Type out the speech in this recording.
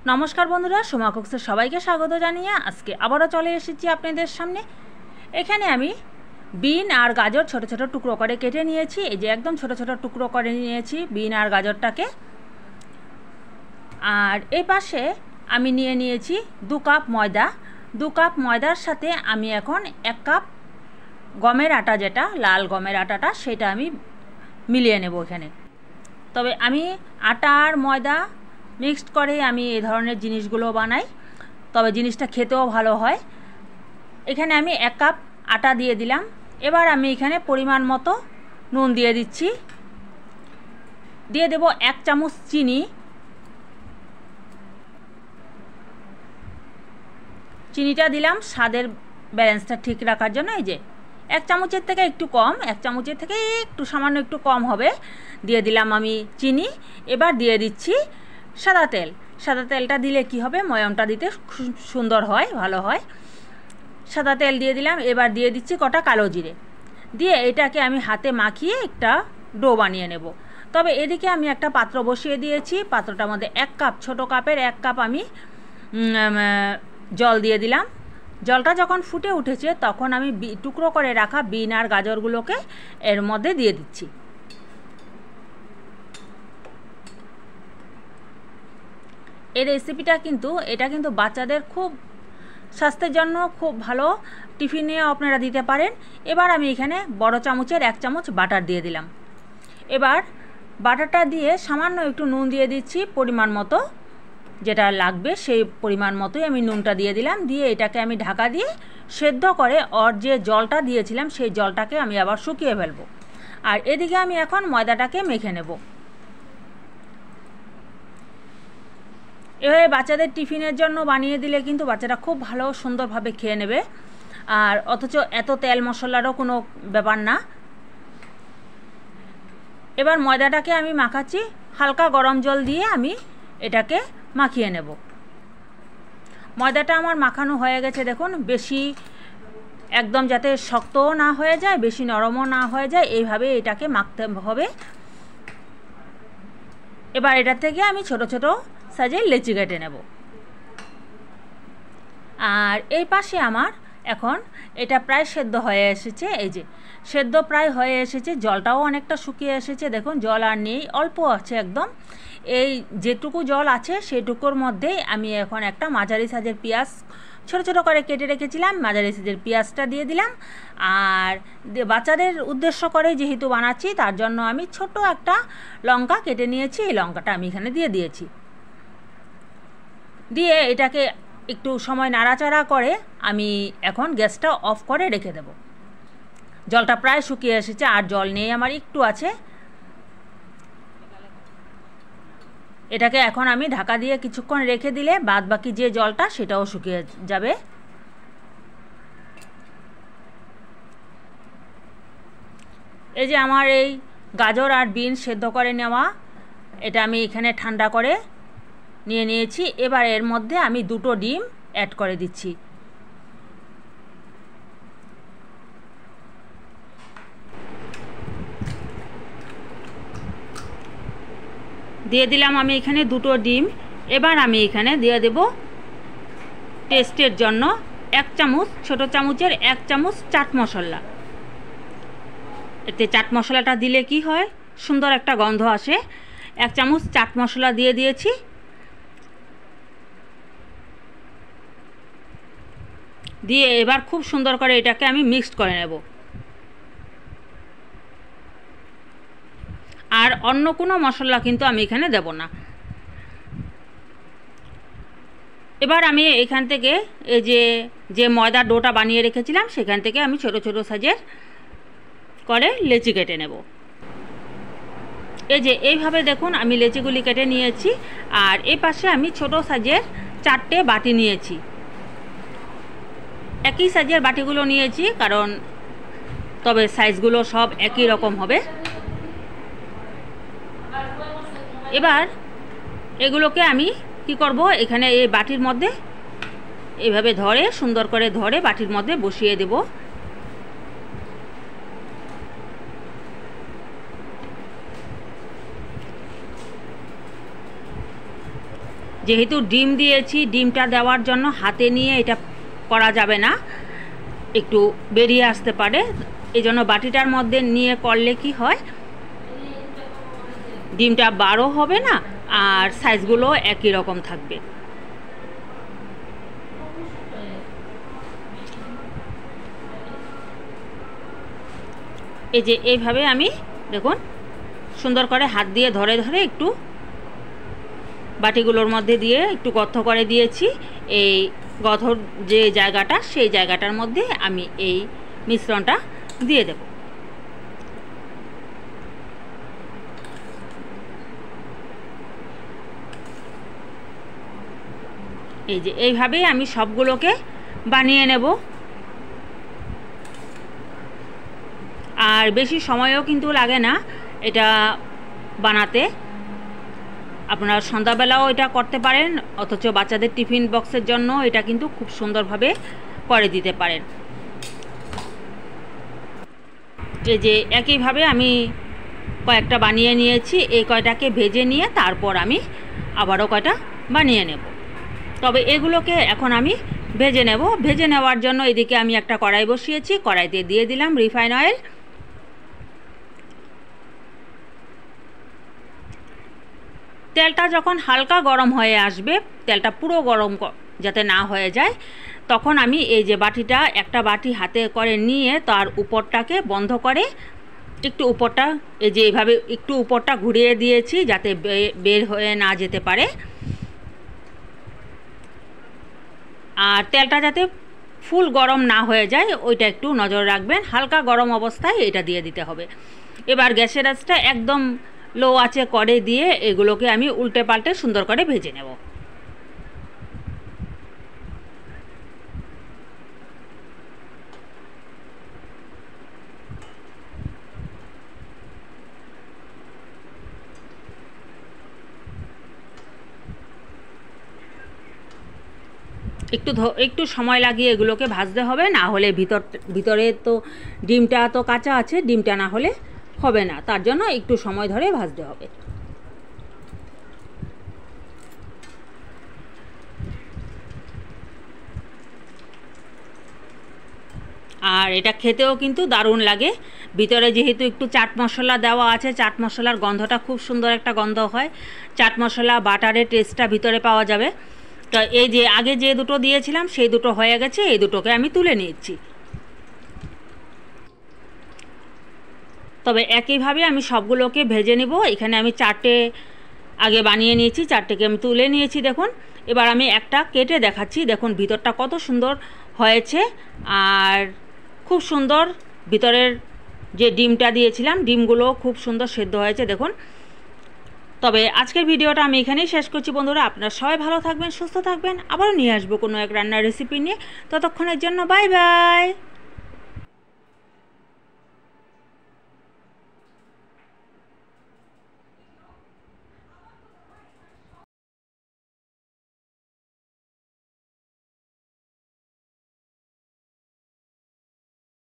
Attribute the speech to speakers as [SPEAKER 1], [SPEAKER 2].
[SPEAKER 1] নমস্কার বন্ধুরা, সোমা কুকসের সবাইকে স্বাগত জানিয়ে আজকে আবারও চলে এসেছি আপনাদের সামনে। এখানে আমি বিন আর গাজর ছোট ছোট টুকরো করে কেটে নিয়েছি। এই যে একদম ছোট ছোট টুকরো করে নিয়েছি বিন আর গাজরটাকে। আর এই পাশে আমি নিয়ে নিয়েছি দু কাপ ময়দা। দু কাপ ময়দার সাথে আমি এখন এক কাপ গমের আটা যেটা, লাল গমের আটাটা, সেটা আমি মিলিয়ে নেব এখানে। তবে আমি আটা আর ময়দা মিক্সড করে আমি এই ধরনের জিনিসগুলো বানাই। তবে জিনিসটা খেতেও ভালো হয়। এখানে আমি এক কাপ আটা দিয়ে দিলাম। এবার আমি এখানে পরিমাণ মতো নুন দিয়ে দিচ্ছি। দিয়ে দেব এক চামচ চিনি। চিনিটা দিলাম স্বাদের ব্যালেন্সটা ঠিক রাখার জন্য। এই যে, এক চামচের থেকে একটু কম, এক চামচের থেকে একটু সামান্য একটু কম হবে। দিয়ে দিলাম আমি চিনি। এবার দিয়ে দিচ্ছি সাদা তেল। সাদা তেলটা দিলে কি হবে? ময়মটা দিতে সুন্দর হয়, ভালো হয়। সাদা তেল দিয়ে দিলাম, এবার দিয়ে দিচ্ছি কটা কালো জিরে। দিয়ে এটাকে আমি হাতে মাখিয়ে একটা ডো বানিয়ে নেব। তবে এদিকে আমি একটা পাত্র বসিয়ে দিয়েছি। পাত্রটার মধ্যে এক কাপ, ছোট কাপের এক কাপ আমি জল দিয়ে দিলাম। জলটা যখন ফুটে উঠেছে, তখন আমি টুকরো করে রাখা বিন আর গাজরগুলোকে এর মধ্যে দিয়ে দিচ্ছি। এই রেসিপিটা কিন্তু, এটা কিন্তু বাচ্চাদের খুব স্বাস্থ্যের জন্য খুব ভালো টিফিনেও আপনারা দিতে পারেন। এবার আমি এখানে বড় চামচের এক চামচ বাটার দিয়ে দিলাম। এবার বাটারটা দিয়ে সামান্য একটু নুন দিয়ে দিচ্ছি পরিমাণ মতো। যেটা লাগবে সেই পরিমাণ মতোই আমি নুনটা দিয়ে দিলাম। দিয়ে এটাকে আমি ঢাকা দিয়ে সেদ্ধ করে ওর যে জলটা দিয়েছিলাম, সেই জলটাকে আমি আবার শুকিয়ে ফেলব। আর এদিকে আমি এখন ময়দাটাকে মেখে নেব। এভাবে বাচ্চাদের টিফিনের জন্য বানিয়ে দিলে কিন্তু বাচ্চারা খুব ভালো সুন্দরভাবে খেয়ে নেবে। আর অথচ এত তেল মশলারও কোনো ব্যাপার না। এবার ময়দাটাকে আমি মাখাচ্ছি, হালকা গরম জল দিয়ে আমি এটাকে মাখিয়ে নেব। ময়দাটা আমার মাখানো হয়ে গেছে, দেখুন, বেশি একদম যাতে শক্তও না হয়ে যায়, বেশি নরমও না হয়ে যায়, এইভাবে এটাকে মাখতে হবে। এবার এটা থেকে আমি ছোট ছোট সাজে লেচি কেটে নেব। আর এই পাশে আমার এখন এটা প্রায় সেদ্ধ হয়ে এসেছে, এই যে সেদ্ধ প্রায় হয়ে এসেছে, জলটাও অনেকটা শুকিয়ে এসেছে, দেখুন জল আর নেই, অল্প আছে একদম। এই যেটুকু জল আছে সেটুকুর মধ্যেই আমি এখন একটা মাঝারি সাজের পেঁয়াজ ছোটো ছোটো করে কেটে রেখেছিলাম, মাঝারি সাজের পেঁয়াজটা দিয়ে দিলাম। আর বাচ্চাদের উদ্দেশ্য করে যেহেতু বানাচ্ছি, তার জন্য আমি ছোট একটা লঙ্কা কেটে নিয়েছি, এই লঙ্কাটা আমি এখানে দিয়ে দিয়েছি। দিয়ে এটাকে একটু সময় নাড়াচাড়া করে আমি এখন গ্যাসটা অফ করে রেখে দেব। জলটা প্রায় শুকিয়ে এসেছে আর জল নেই আমার, একটু আছে। এটাকে এখন আমি ঢাকা দিয়ে কিছুক্ষণ রেখে দিলে বাদ বাকি যে জলটা সেটাও শুকিয়ে যাবে। এই যে আমার এই গাজর আর বিন সেদ্ধ করে নেওয়া, এটা আমি এখানে ঠান্ডা করে নিয়ে নিয়েছি। এবার এর মধ্যে আমি দুটো ডিম অ্যাড করে দিচ্ছি। দিয়ে দিলাম আমি এখানে দুটো ডিম। এবার আমি এখানে দিয়ে দেব টেস্টের জন্য এক চামচ, ছোট চামচের এক চামচ চাট মশলা। এতে চাট মশলাটা দিলে কি হয়? সুন্দর একটা গন্ধ আসে। এক চামচ চাট মশলা দিয়ে দিয়েছি। দিয়ে এবার খুব সুন্দর করে এটাকে আমি মিক্সড করে নেব। আর অন্য কোনো মশলা কিন্তু আমি এখানে দেব না। এবার আমি এখান থেকে এই যে যে ময়দার ডোটা বানিয়ে রেখেছিলাম, সেখান থেকে আমি ছোট ছোট সাইজের করে লেচি কেটে নেব। এই যে, এইভাবে দেখুন আমি লেচিগুলি কেটে নিয়েছি, আর এ পাশে আমি ছোট সাইজের চারটে বাটি নিয়েছি। একই সাইজের বাটিগুলো নিয়েছি, কারণ তবে সাইজগুলো সব একই রকম হবে। এবার এগুলোকে আমি কি করব, এখানে এই বাটির মধ্যে এইভাবে ধরে, সুন্দর করে ধরে বাটির মধ্যে বসিয়ে দেব। যেহেতু ডিম দিয়েছি, ডিমটা দেওয়ার জন্য হাতে নিয়ে এটা করা যাবে না। একটু বেরিয়ে আসতে পারে। এই জন্য বাটিটার মধ্যে নিয়ে করলে কি হয়? ডিমটা বারো হবে না? আর সাইজগুলো একই রকম থাকবে। এই যে এইভাবে আমি দেখুন, সুন্দর করে হাত দিয়ে ধরে ধরে একটু বাটিগুলোর মধ্যে দিয়ে একটু গর্ত করে দিয়েছি। এই গথর যে জায়গাটা, সেই জায়গাটার মধ্যে আমি এই মিশ্রণটা দিয়ে দেব। এই যে এইভাবেই আমি সবগুলোকে বানিয়ে নেব। আর বেশি সময়ও কিন্তু লাগে না এটা বানাতে। আপনারা সন্ধ্যাবেলাও এটা করতে পারেন, অথচ বাচ্চাদের টিফিন বক্সের জন্য এটা কিন্তু খুব সুন্দরভাবে করে দিতে পারেন। এই যে একইভাবে আমি কয়েকটা বানিয়ে নিয়েছি, এই কয়টাকে ভেজে নিয়ে তারপর আমি আবারও কয়টা বানিয়ে নেব। তবে এগুলোকে এখন আমি ভেজে নেব। ভেজে নেওয়ার জন্য এদিকে আমি একটা কড়াই বসিয়েছি, কড়াইতে দিয়ে দিলাম রিফাইন অয়েল। তেলটা যখন হালকা গরম হয়ে আসবে, তেলটা পুরো গরম যাতে না হয়ে যায়, তখন আমি এই যে বাটিটা একটা বাটি হাতে করে নিয়ে তার উপরটাকে বন্ধ করে একটু উপরটা, এই যে এইভাবে একটু উপরটা ঘুরিয়ে দিয়েছি যাতে বের হয়ে না যেতে পারে। আর তেলটা যাতে ফুল গরম না হয়ে যায়, ওইটা একটু নজর রাখবেন। হালকা গরম অবস্থায় এটা দিয়ে দিতে হবে। এবার গ্যাসের আঁচটা একদম লো আছে করে দিয়ে এগুলোকে আমি উল্টে পাল্টে সুন্দর করে ভেজে নেব। একটু একটু সময় লাগিয়ে এগুলোকে ভাজতে হবে, না হলে ভিতর, ভিতরে তো ডিমটা তো কাঁচা আছে, ডিমটা না হলে হবে না। তার জন্য একটু সময় ধরে ভাজতে হবে। আর এটা খেতেও কিন্তু দারুণ লাগে। ভিতরে যেহেতু একটু চাট মশলা দেওয়া আছে, চাট মশলার গন্ধটা খুব সুন্দর একটা গন্ধ হয়। চাট মশলা, বাটারের টেস্টটা ভিতরে পাওয়া যাবে। তো এই যে, আগে যে দুটো দিয়েছিলাম, সেই দুটো হয়ে গেছে, এই দুটোকে আমি তুলে নিচ্ছি। তবে একইভাবে আমি সবগুলোকে ভেজে নেব। এখানে আমি চারটে আগে বানিয়ে নিয়েছি, চারটেকে আমি তুলে নিয়েছি, দেখুন। এবার আমি একটা কেটে দেখাচ্ছি। দেখুন, ভিতরটা কত সুন্দর হয়েছে। আর খুব সুন্দর ভিতরের যে ডিমটা দিয়েছিলাম, ডিমগুলো খুব সুন্দর সেদ্ধ হয়েছে, দেখুন। তবে আজকের ভিডিওটা আমি এখানেই শেষ করছি বন্ধুরা। আপনারা সবাই ভালো থাকবেন, সুস্থ থাকবেন। আবারও নিয়ে আসব কোনো এক রান্নার রেসিপি নিয়ে। ততক্ষণের জন্য বাই বাই